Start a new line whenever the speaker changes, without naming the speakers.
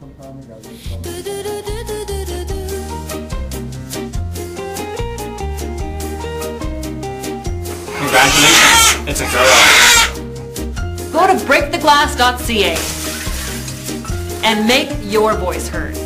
Congratulations, it's a girl.
Go to breaktheglass.ca and make your voice heard.